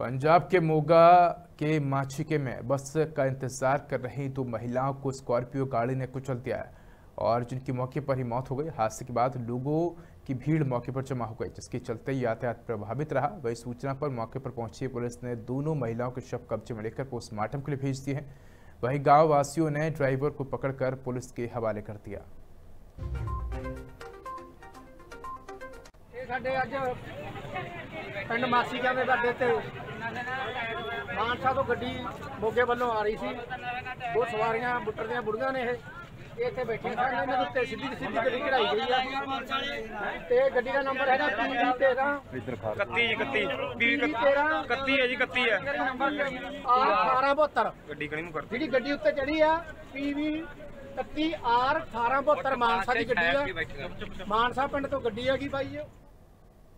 पंजाब के मोगा के माछिके में बस का इंतजार कर रही दो महिलाओं को स्कॉर्पियो गाड़ी ने कुचल दिया है और जिनकी मौके पर ही मौत हो गई हादसे के बाद लोगों की भीड़ मौके पर जमा हो गई जिसके चलते यातायात प्रभावित रहा वही सूचना पर मौके पर पहुंची पुलिस ने दोनों महिलाओं के शव कब्जे में लेकर पोस्टमार्टम के लिए भेज दिए हैं वहीं गांव वासियों ने ड्राइवर को पकड़कर पुलिस के हवाले कर दिया ਇਹ ਸਾਡੇ ਅੱਜ ਪਿੰਡ ਮਾਸੀਕਿਆਂ ਦੇ ਬਾਡੇ ਤੇ ਮਾਨਸਾ ਤੋਂ ਗੱਡੀ ਮੋਗੇ ਵੱਲੋਂ ਆ ਰਹੀ ਸੀ। ਦੋ ਸਵਾਰੀਆਂ ਬੁੱਟਰ ਦੀਆਂ ਬੁੜੀਆਂ ਨੇ ਇਹ। ਇੱਥੇ ਬੈਠੀਆਂ ਸਨ। ਇਹਨਾਂ ਦੇ ਉੱਤੇ ਸਿੱਧੀ ਸਿੱਧੀ ਗੱਡੀ ਚੜਾਈ ਗਈ ਆ। ਤੇ ਗੱਡੀ ਦਾ ਨੰਬਰ ਹੈਗਾ PV 13 31 ਜੀ 31 PV 13 31 ਹੈ ਜੀ 31 ਹੈ। R 1872 ਗੱਡੀ ਕਣੀ ਨੂੰ ਕਰ ਜਿਹੜੀ ਗੱਡੀ ਉੱਤੇ ਚੜੀ ਆ PV 31 R 1872 ਮਾਨਸਾ ਦੀ ਗੱਡੀ ਆ। ਮਾਨਸਾ ਪਿੰਡ ਤੋਂ ਗੱਡੀ ਹੈਗੀ ਬਾਈ ਇਹ।